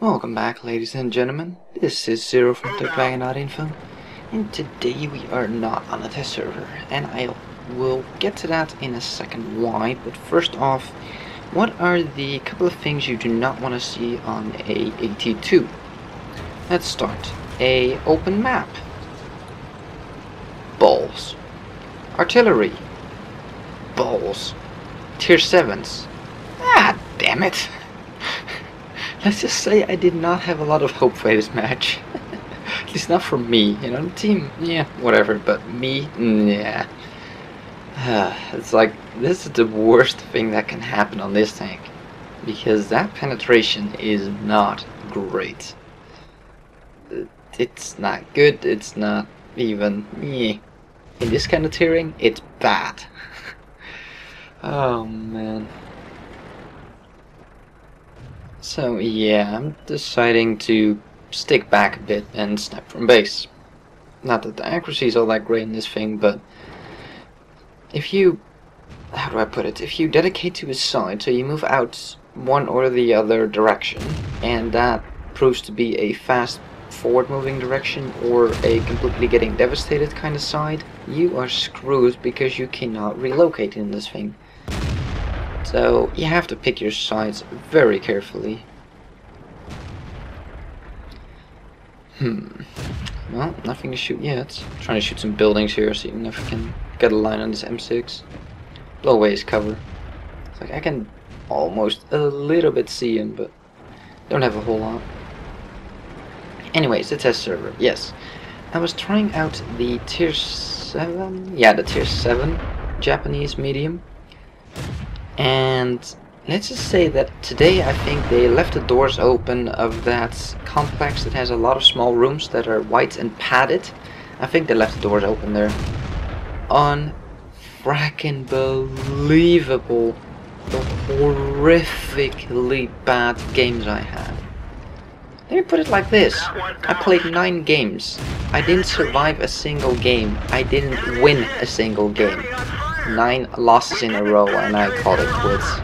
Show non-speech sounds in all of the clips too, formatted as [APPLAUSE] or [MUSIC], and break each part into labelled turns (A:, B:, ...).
A: Welcome back, ladies and gentlemen. This is Zero from TechDragon.info, and today we are not on a test server, and I will get to that in a second why, but first off, what are the couple of things you do not want to see on a AT2? Let's start. A open map. Balls. Artillery. Balls. Tier 7s. Ah, damn it. Let's just say I did not have a lot of hope for this match. [LAUGHS] At least not for me, you know, the team, yeah, whatever, but me, yeah. [SIGHS] it's like, this is the worst thing that can happen on this tank. Because that penetration is not great. It's not good, it's not even, yeah. In this kind of tiering, it's bad. [LAUGHS] oh man. So yeah, I'm deciding to stick back a bit and snap from base. Not that the accuracy is all that great in this thing, but if you, how do I put it, if you dedicate to a side, so you move out one or the other direction, and that proves to be a fast forward moving direction or a completely getting devastated kind of side, you are screwed because you cannot relocate in this thing. So you have to pick your sides very carefully. Hmm. Well, nothing to shoot yet. I'm trying to shoot some buildings here, seeing if I can get a line on this M6. Blow away his cover. It's like I can almost a little bit see him, but don't have a whole lot. Anyways, the test server. Yes. I was trying out the tier 7? Yeah, the tier 7 Japanese medium. And let's just say that today I think they left the doors open of that complex that has a lot of small rooms that are white and padded. I think they left the doors open there. Unfracking believable the horrifically bad games I had. Let me put it like this. I played 9 games. I didn't survive a single game. I didn't win a single game nine losses in a row and I called it quits.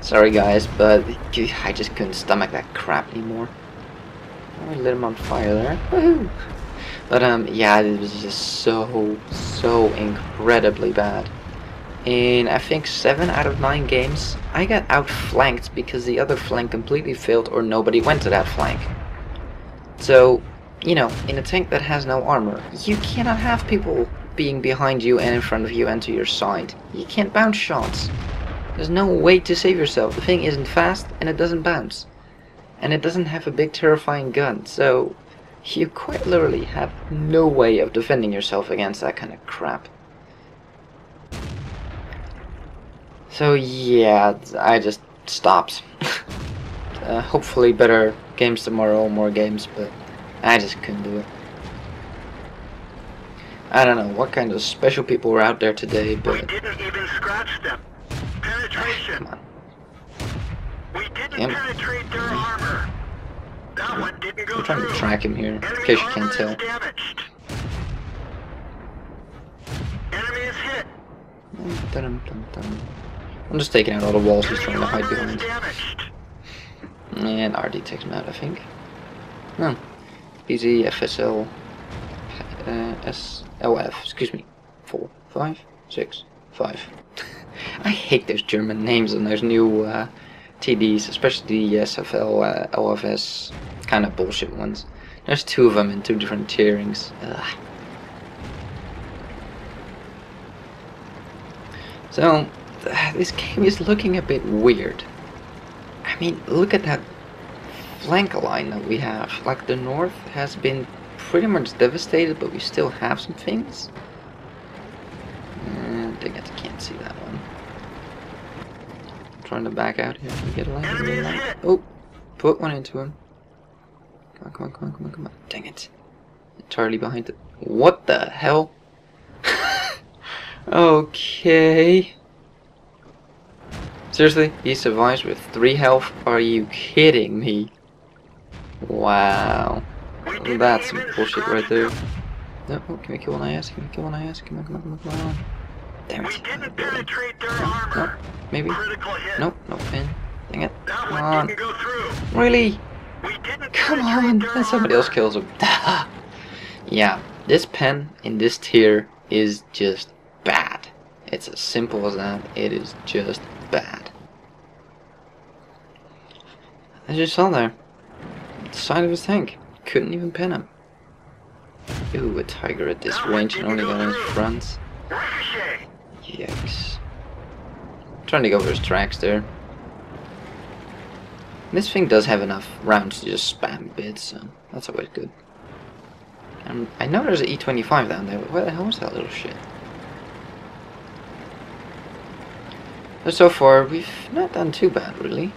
A: Sorry guys, but I just couldn't stomach that crap anymore. I lit him on fire there. But um, yeah, it was just so, so incredibly bad. In I think 7 out of 9 games, I got outflanked because the other flank completely failed or nobody went to that flank. So, you know, in a tank that has no armor, you cannot have people being behind you and in front of you and to your side. You can't bounce shots. There's no way to save yourself. The thing isn't fast and it doesn't bounce. And it doesn't have a big terrifying gun, so you quite literally have no way of defending yourself against that kind of crap. So yeah, I just stopped. [LAUGHS] uh, hopefully better games tomorrow, more games, but I just couldn't do it. I don't know what kind of special people were out there today, but...
B: We didn't even scratch them. Penetration.
A: Come on.
B: We didn't Damn. penetrate their armor. That one didn't go
A: I'm trying
B: through.
A: to track him here,
B: Enemy
A: in case you can't tell.
B: Damaged. Enemy is hit.
A: Dun, dun, dun, I'm just taking out all the walls he's trying to hide behind. And RD takes him out, I think. No. PZ, FSL, uh, SLF, excuse me. Four, five, six, five. [LAUGHS] I hate those German names and those new uh, TDs, especially the SFL, uh, LFS kind of bullshit ones. There's two of them in two different tierings. Ugh. So, th- this game is looking a bit weird. I mean, look at that flank line that we have. Like, the north has been pretty much devastated, but we still have some things. And I guess I can't see that one. I'm trying to back out here to get a
B: Enemy is
A: line. Oh, put one into him. Come on, come on, come on, come on, come on. Dang it. Entirely behind it. What the hell? [LAUGHS] okay. Seriously? He survives with 3 health? Are you kidding me? Wow. That's some bullshit right there. No, oh, can we kill an IS? Can we kill an IS? Come on, come on, come on, come on. Damn
B: We
A: it.
B: didn't penetrate their armor.
A: Maybe. Nope, no pin. Dang it. Come on. Really? Come on, then somebody else kills him. [LAUGHS] yeah, this pen in this tier is just bad. It's as simple as that. It is just bad. As you saw there, the side of his tank. Couldn't even pin him. Ooh, a tiger at this range and only got in front. Yikes. Trying to go for his tracks there. This thing does have enough rounds to just spam bits, so that's always good. Um, I know there's an E25 down there, but where the hell is that little shit? But so far, we've not done too bad, really.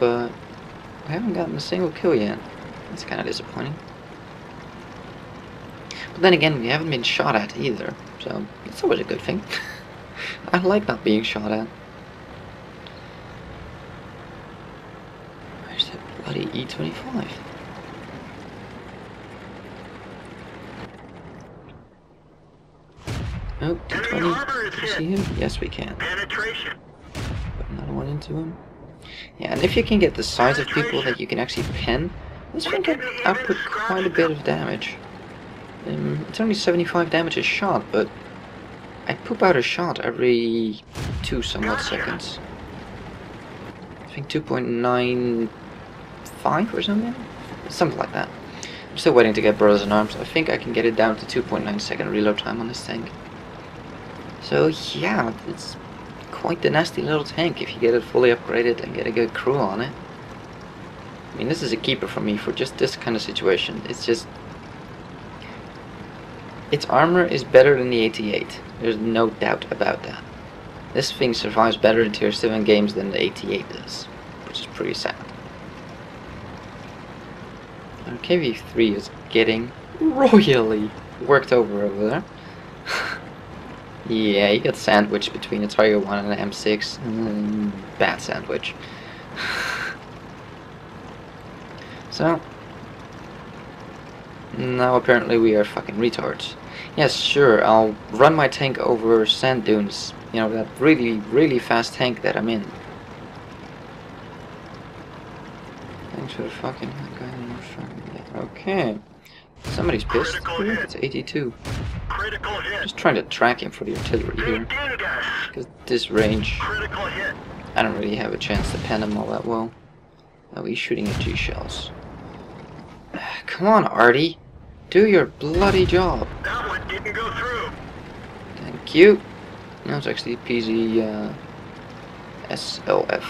A: But we haven't gotten a single kill yet. That's kind of disappointing. But then again, we haven't been shot at either, so it's always a good thing. [LAUGHS] I like not being shot at. Where's that bloody E25? Oh, D20. Can we see him? Yes, we can.
B: Penetration.
A: Put another one into him. Yeah, and if you can get the size of people that you can actually pin, this thing can output quite a bit of damage. Um, it's only 75 damage a shot, but I poop out a shot every two somewhat seconds. I think 2.95 or something? Something like that. I'm still waiting to get Brothers in Arms. I think I can get it down to 2.9 second reload time on this tank. So yeah, it's quite the nasty little tank if you get it fully upgraded and get a good crew on it. I mean, this is a keeper for me for just this kind of situation. It's just... Its armor is better than the 88. There's no doubt about that. This thing survives better in tier 7 games than the 88 does, which is pretty sad. Our KV3 is getting royally worked over over there. [LAUGHS] yeah, you got sandwiched between a Tiger 1 and an M6. Mm, bad sandwich. [LAUGHS] so, now apparently we are fucking retards. Yes, sure, I'll run my tank over sand dunes. You know, that really, really fast tank that I'm in. Thanks for the fucking... Okay. Somebody's pissed.
B: Critical
A: Ooh. It's 82.
B: Hit.
A: Just trying to track him for the artillery here. Because this range,
B: Critical hit.
A: I don't really have a chance to pen him all that well. Oh, he's shooting HE shells. Come on, Arty. Do your bloody job.
B: That one didn't go through.
A: Thank you. That was actually PZ uh, SLF.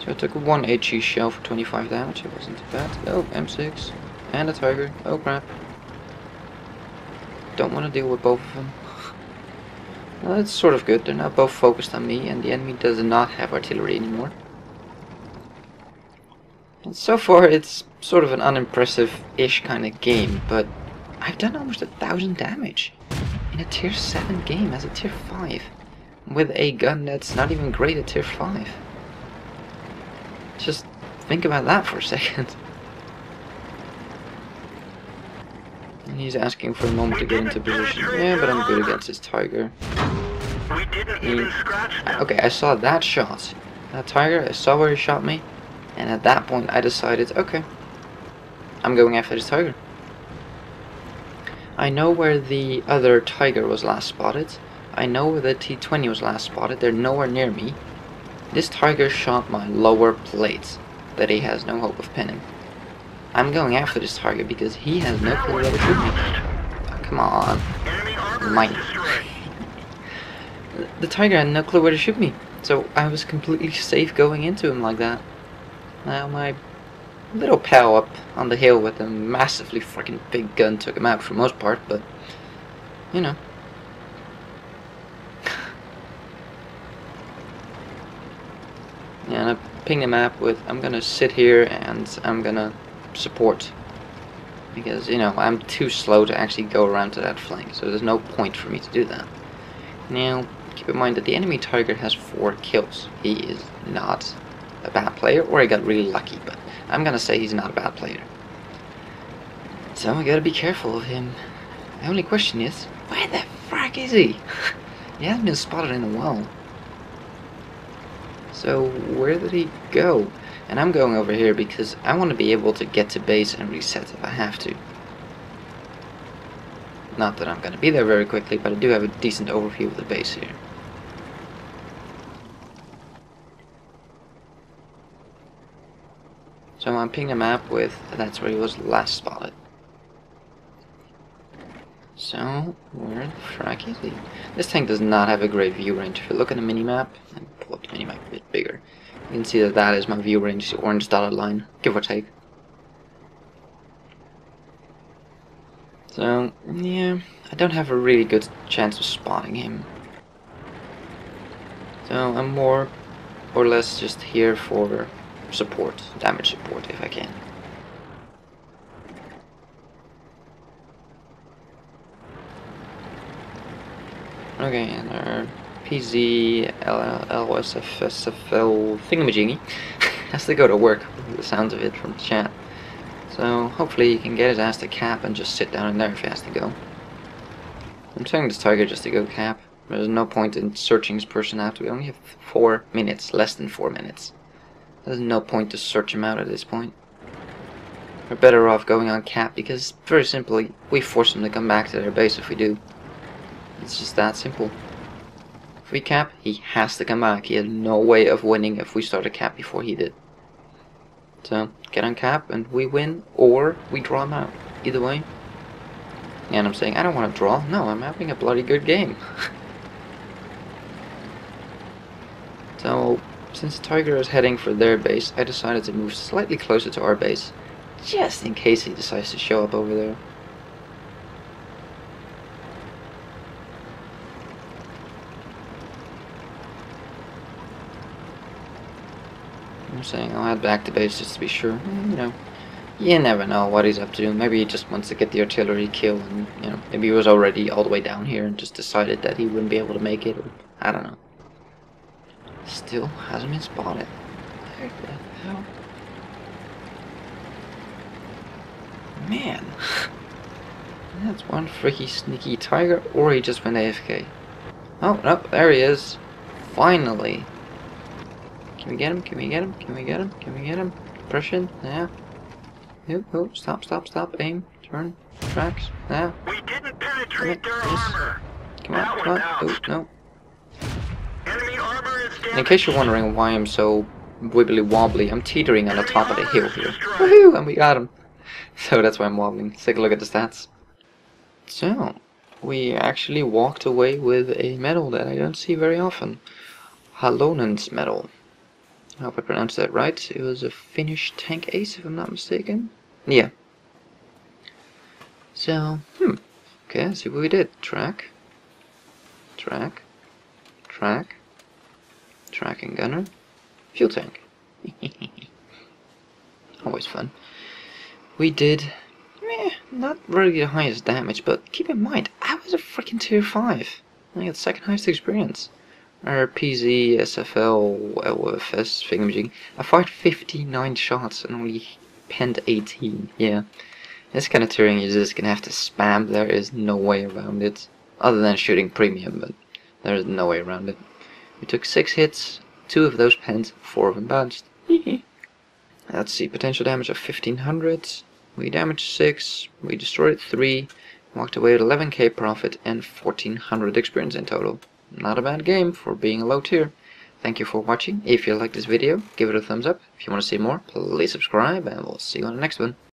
A: So I took one HE shell for 25 damage. It wasn't bad. Oh, M6. And a Tiger. Oh crap. Don't want to deal with both of them. [LAUGHS] Well, that's sort of good. They're now both focused on me, and the enemy does not have artillery anymore. And so far, it's sort of an unimpressive-ish kind of game, but I've done almost a thousand damage in a tier 7 game as a tier 5 with a gun that's not even great at tier 5. Just think about that for a [LAUGHS] second. And he's asking for a moment to get into position. Yeah, but I'm good against this tiger.
B: We didn't even scratch them.
A: Okay, I saw that shot. That tiger, I saw where he shot me. And at that point, I decided, okay, I'm going after this tiger. I know where the other tiger was last spotted. I know where the T-20 was last spotted. They're nowhere near me. This tiger shot my lower plate that he has no hope of pinning. I'm going after this tiger because he has no clue where to shoot me. Come on. The tiger had no clue where to shoot me, so I was completely safe going into him like that. Now my little pal up on the hill with a massively freaking big gun took him out for the most part, but you know. [LAUGHS] and I pinged him up with I'm gonna sit here and I'm gonna support. Because, you know, I'm too slow to actually go around to that flank, so there's no point for me to do that. Now, keep in mind that the enemy tiger has four kills. He is not a bad player, or he got really lucky, but I'm gonna say he's not a bad player. So we gotta be careful of him. The only question is, where the frack is he? [LAUGHS] he hasn't been spotted in a while. So where did he go? And I'm going over here because I want to be able to get to base and reset if I have to. Not that I'm going to be there very quickly, but I do have a decent overview of the base here. So I'm pinging a map with, that's where he was last spotted. So, where the frack is he? This tank does not have a great view range. If you look at the minimap, and pull up the minimap a bit bigger, you can see that that is my view range, the orange dotted line, give or take. So, yeah, I don't have a really good chance of spotting him. So, I'm more or less just here for support, damage support if I can. Okay, and uh, our PZ LSFSFL thingamajiggy [LAUGHS] has to go to work, the sounds of it from the chat. So hopefully he can get his ass to cap and just sit down in there if he has to go. I'm telling this Tiger just to go cap. There's no point in searching this person out. We only have four minutes, less than four minutes. There's no point to search him out at this point. We're better off going on cap because, very simply, we force them to come back to their base if we do. It's just that simple. If we cap, he has to come back. He has no way of winning if we start a cap before he did. So, get on cap and we win, or we draw him out. Either way. And I'm saying, I don't want to draw. No, I'm having a bloody good game. [LAUGHS] so, since Tiger is heading for their base, I decided to move slightly closer to our base. Just in case he decides to show up over there. I'm saying I'll head back to base just to be sure. Eh, you know, you never know what he's up to. Maybe he just wants to get the artillery kill, and you know, maybe he was already all the way down here and just decided that he wouldn't be able to make it. Or, I don't know. Still hasn't been spotted. Where the hell? Man, that's one freaky sneaky tiger, or he just went AFK. Oh, no, there he is. Finally. Can we get him? Can we get him? Can we get him? Can we get him? Depression? Yeah. Oh, oh, stop, stop, stop. Aim. Turn. Tracks. Yeah.
B: We didn't penetrate their armor.
A: Come on, come on. Oh, no. In case you're wondering why I'm so wibbly wobbly, I'm teetering on the top of the hill here. Woohoo! And we got him. [LAUGHS] So that's why I'm wobbling. Let's take a look at the stats. So, we actually walked away with a medal that I don't see very often. Halonen's medal. I hope I pronounced that right. It was a Finnish tank ace, if I'm not mistaken. Yeah. So, hmm. Okay, see what we did. Track. Track. Track. Track and gunner. Fuel tank. [LAUGHS] Always fun. We did, meh, not really the highest damage, but keep in mind, I was a freaking tier 5. I got second highest experience. Our PZ, SFL, LFS, thingamajig. I fired 59 shots and only penned 18, yeah. This kind of touring you're just gonna have to spam, there is no way around it. Other than shooting premium, but there is no way around it. We took 6 hits, 2 of those penned, 4 of them bounced. Let's see, potential damage of 1500. We damaged 6, we destroyed 3, walked away with 11k profit and 1400 experience in total. Not a bad game for being a low tier. Thank you for watching. If you liked this video, give it a thumbs up. If you want to see more, please subscribe and we'll see you on the next one.